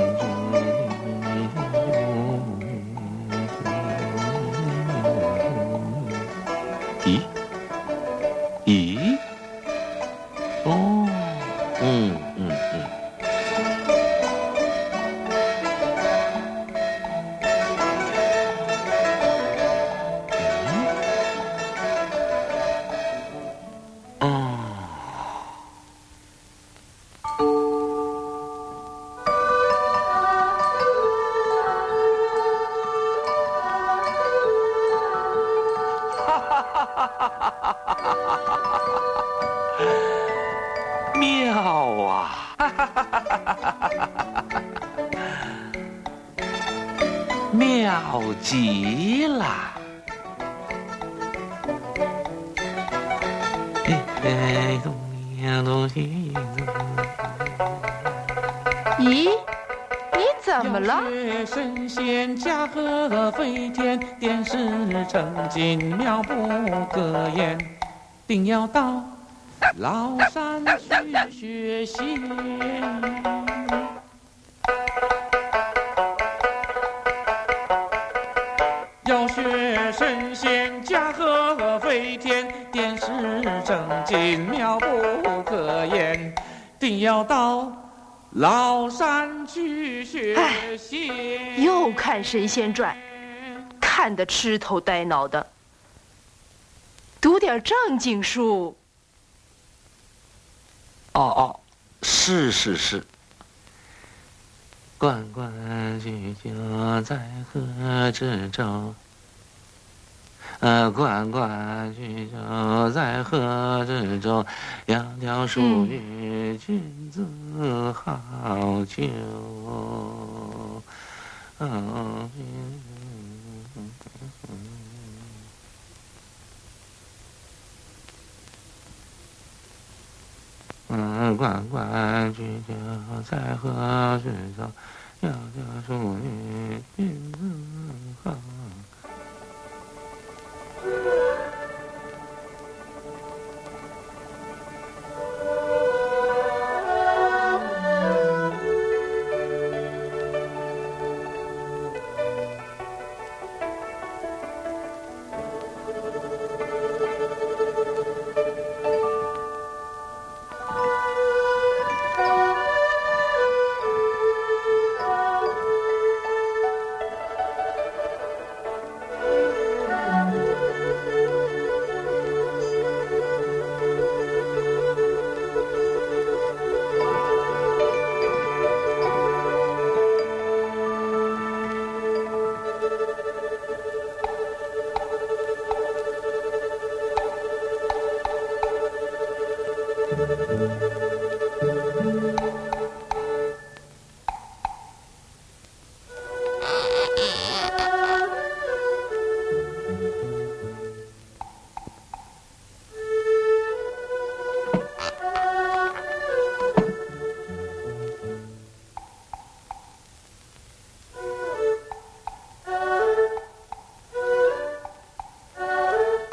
mm-hmm. 妙极了！咦，你怎么了？神仙驾鹤飞天，点石成金，妙不可言。定要到崂山去学习。妙不可言，定要到崂山去学习。又看《神仙传》，看得痴头呆脑的。读点正经书。哦哦，是是是。关关雎鸠，在河之洲。呃，关关雎鸠，在河之洲。窈窕淑女，君子好逑。嗯，关关雎鸠，在河之洲。窈窕淑女，君子好。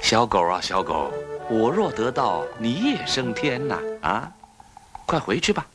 小狗啊，小狗，我若得道，你也升天呐！啊，快回去吧。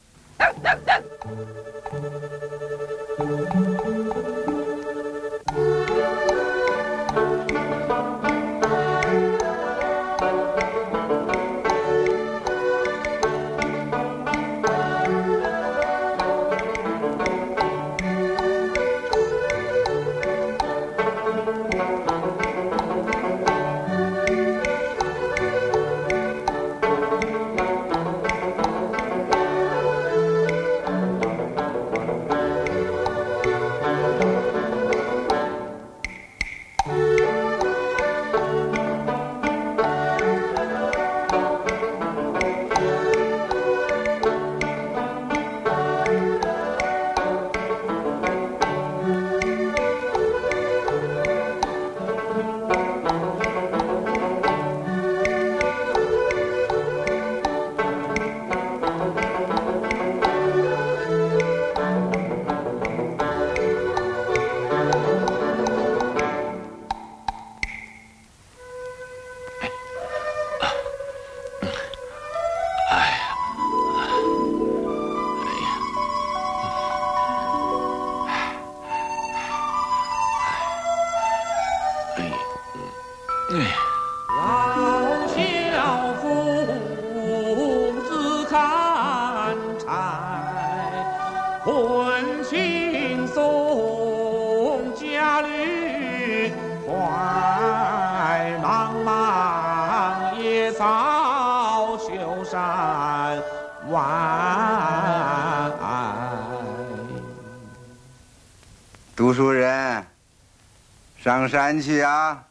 上山去啊！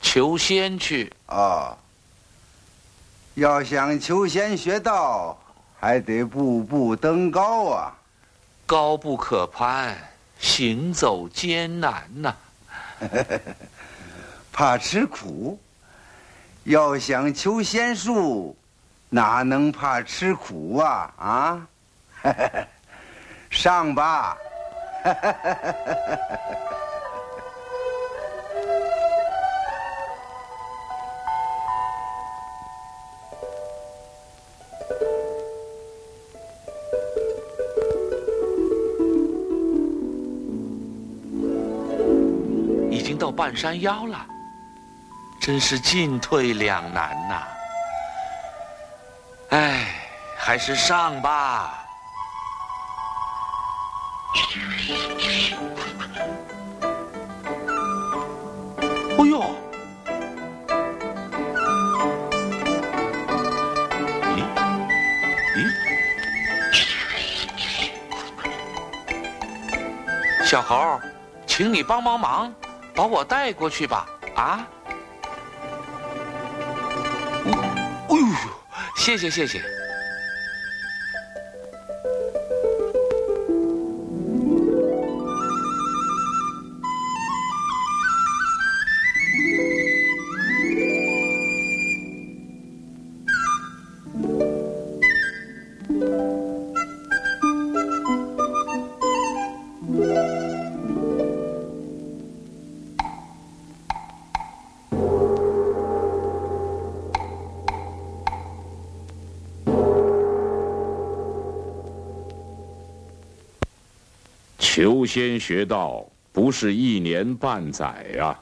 求仙去。哦，要想求仙学道，还得步步登高啊！高不可攀，行走艰难呐、怕吃苦，要想求仙术，哪能怕吃苦啊？啊！上吧！半山腰了，真是进退两难呐、唉，还是上吧。哎呦！咦咦？小猴，请你帮帮忙，把我带过去吧。啊？哦哎呦，谢谢谢谢。求仙学道不是一年半载呀、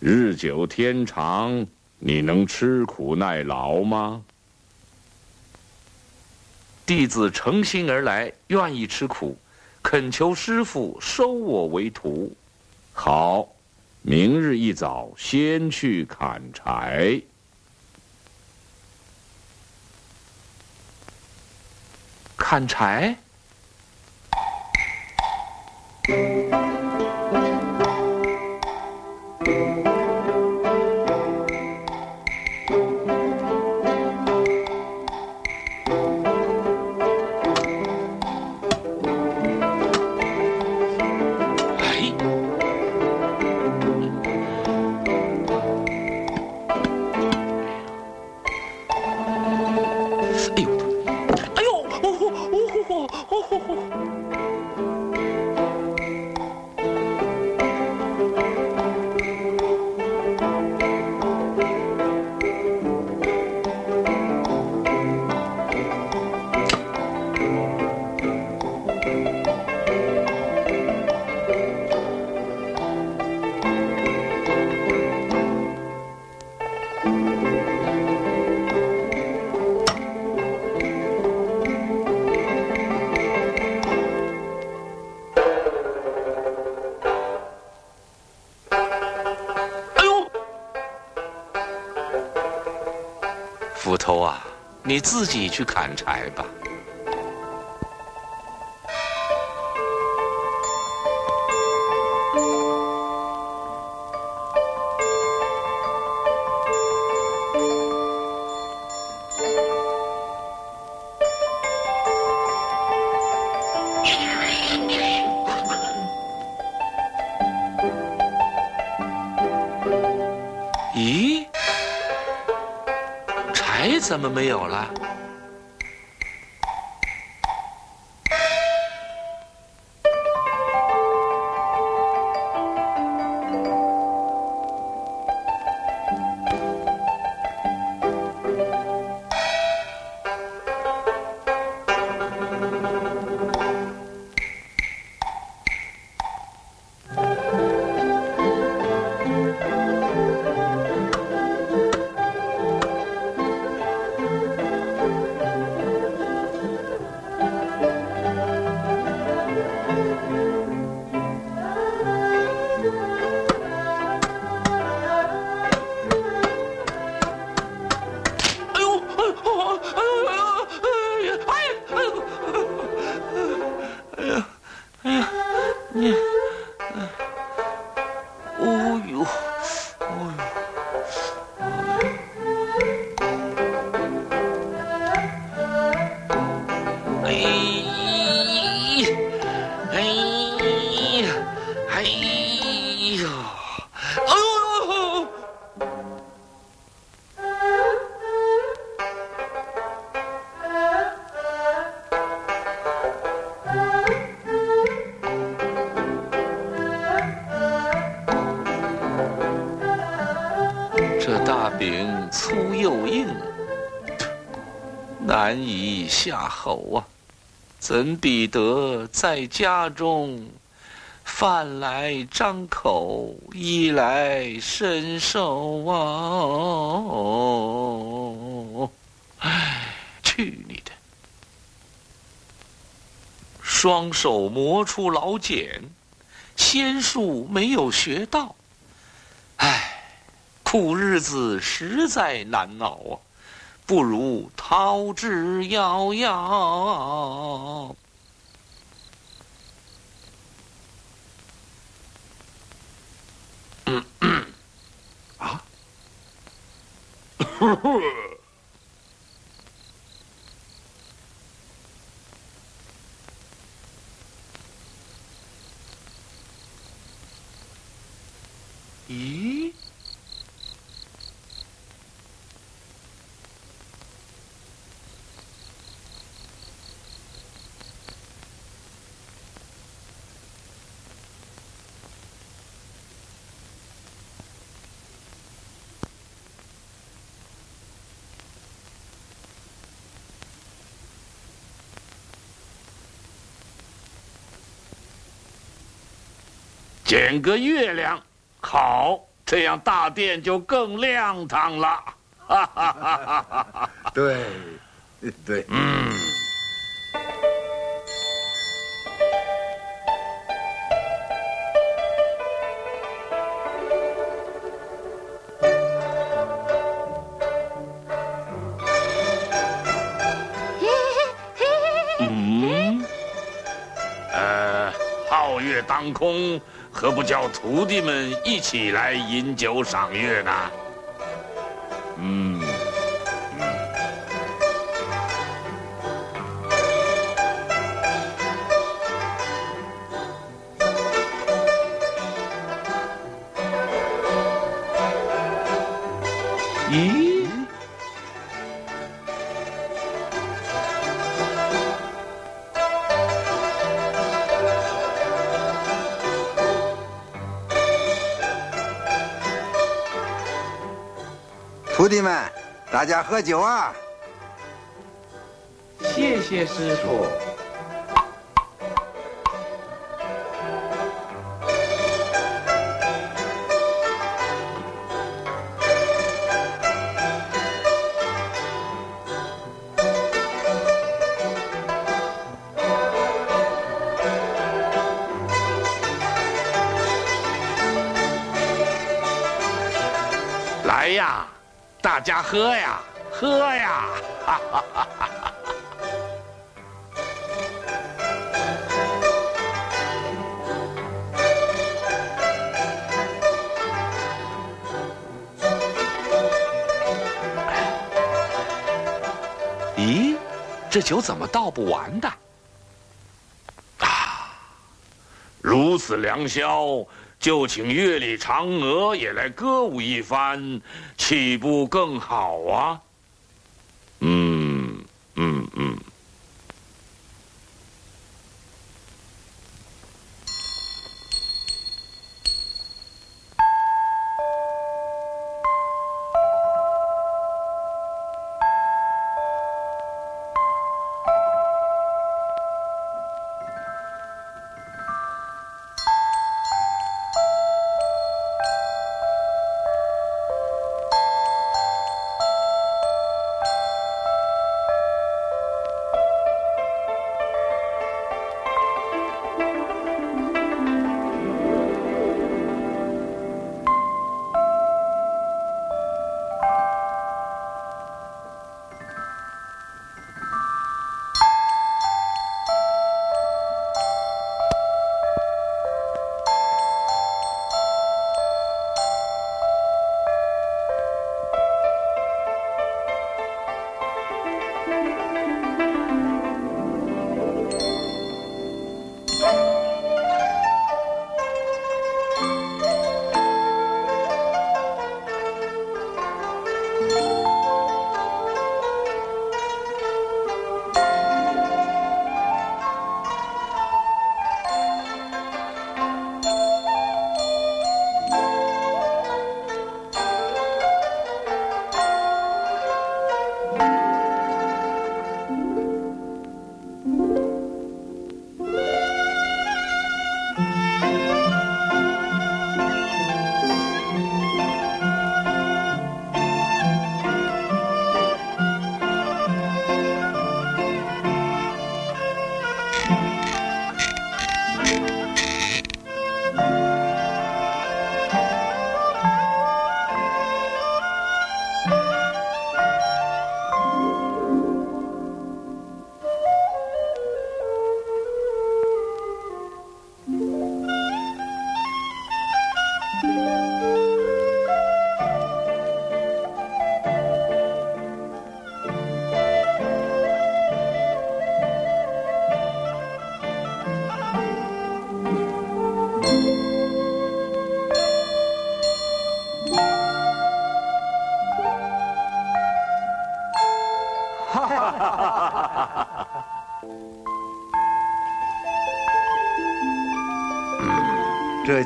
日久天长，你能吃苦耐劳吗？弟子诚心而来，愿意吃苦，恳求师傅收我为徒。好，明日一早先去砍柴。砍柴？你自己去砍柴吧。怎么没有了？这大饼粗又硬，难以下喉啊！怎比得在家中，饭来张口，衣来伸手啊！唉，去你的！双手磨出老茧，仙术没有学到，唉。苦日子实在难熬啊，不如逃之夭夭。嗯嗯，啊，咦？捡个月亮，好，这样大殿就更亮堂了。哈哈哈哈哈！对，对，嗯。嗯，呃，皓月当空。何不叫徒弟们一起来饮酒赏月呢？嗯，徒弟们，大家喝酒啊！谢谢师傅。喝呀，喝呀！哈哈哈哈哈！咦，这酒怎么倒不完的？啊，如此良宵。就请月里嫦娥也来歌舞一番，岂不更好啊？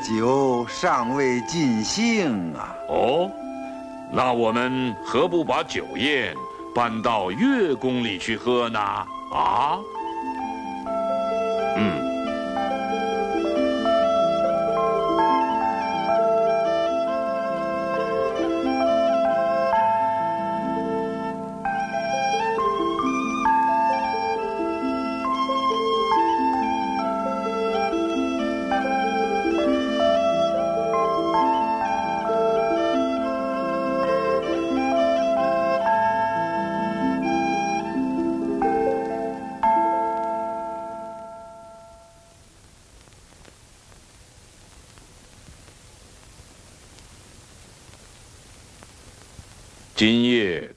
酒尚未尽兴啊！哦，那我们何不把酒宴搬到月宫里去喝呢？啊？嗯。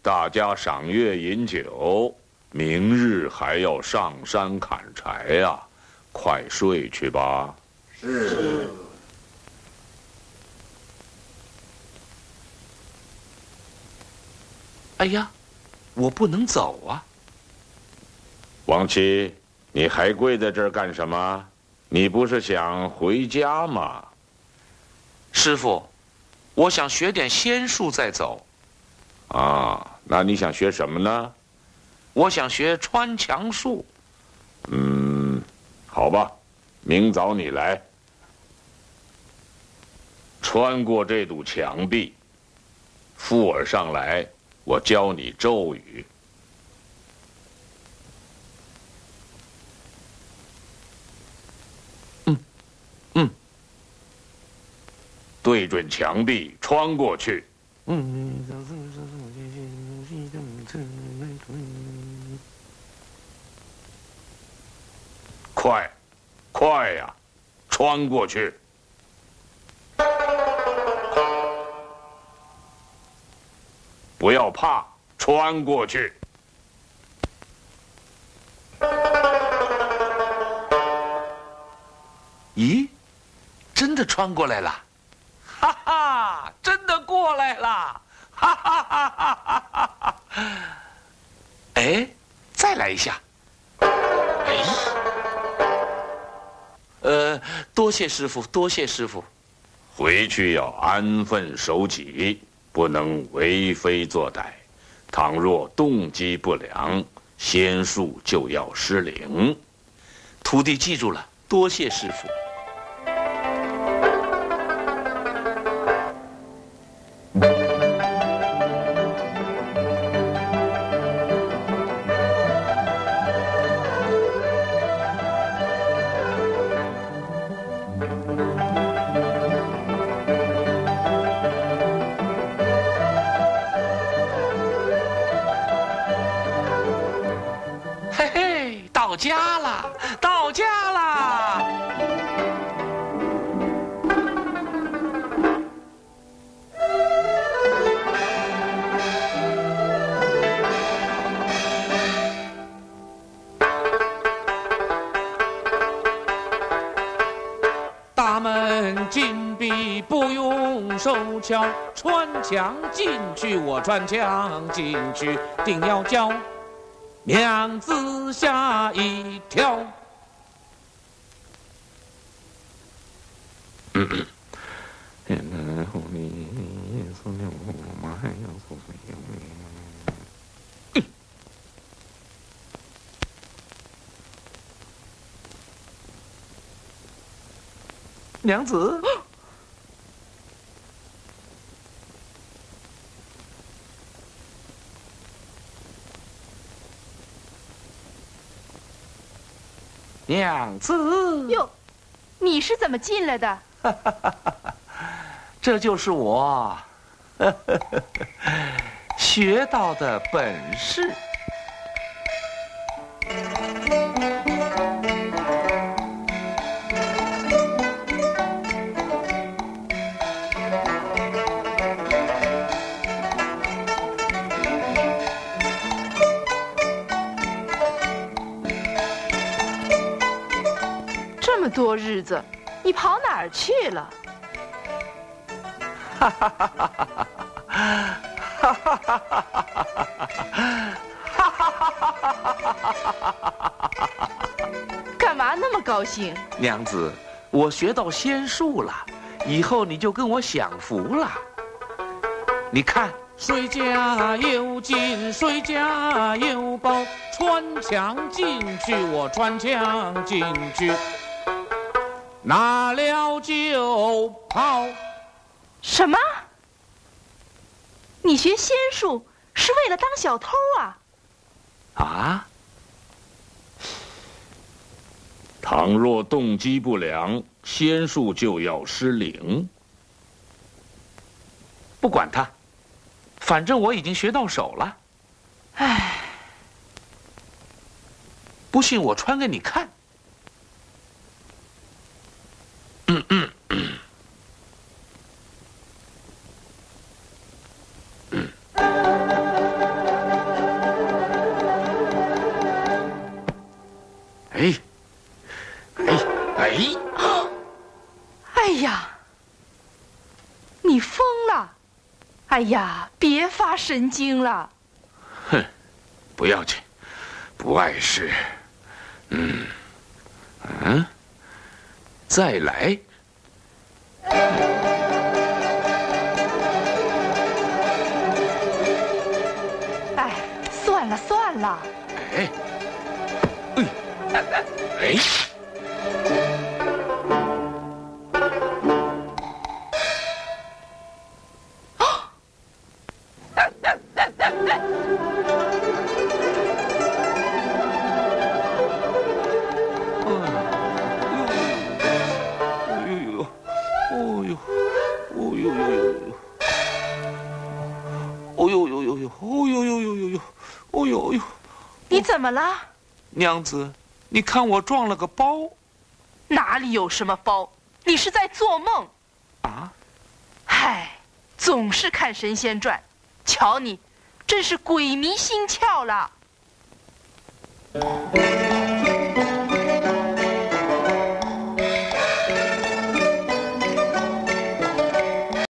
大家赏月饮酒，明日还要上山砍柴呀，快睡去吧。是。哎呀，我不能走啊！王七，你还跪在这儿干什么？你不是想回家吗？师傅，我想学点仙术再走。啊，那你想学什么呢？我想学穿墙术。嗯，好吧，明早你来，穿过这堵墙壁，附耳上来，我教你咒语。嗯，嗯，对准墙壁穿过去。快，快呀！穿过去，不要怕，穿过去。咦，真的穿过来了！哈哈，真的过来了！哈哈哈哈哈！哎，再来一下！哎，呃，多谢师傅，多谢师傅。回去要安分守己，不能为非作歹。倘若动机不良，仙术就要失灵。徒弟记住了，多谢师傅。手敲，穿墙进去，我穿墙进去，定要叫娘子吓一跳。娘子，娘子，哟，你是怎么进来的？这就是我 学到的本事。子，你跑哪儿去了？哈哈哈干嘛那么高兴？娘子，我学到仙术了，以后你就跟我享福了。你看，谁家有金，谁家有宝，穿墙进去，我穿墙进去，拿了就跑。什么？你学仙术是为了当小偷啊？啊，倘若动机不良，仙术就要失灵。不管他，反正我已经学到手了。唉，不信我穿给你看。呀，别发神经了。哼，不要紧，不碍事。嗯，嗯，再来。哎，算了算了，哎，哎，哎，么了？娘子，你看我撞了个包哪里有什么包？你是在做梦。啊！唉，总是看神仙传，瞧你，真是鬼迷心窍了。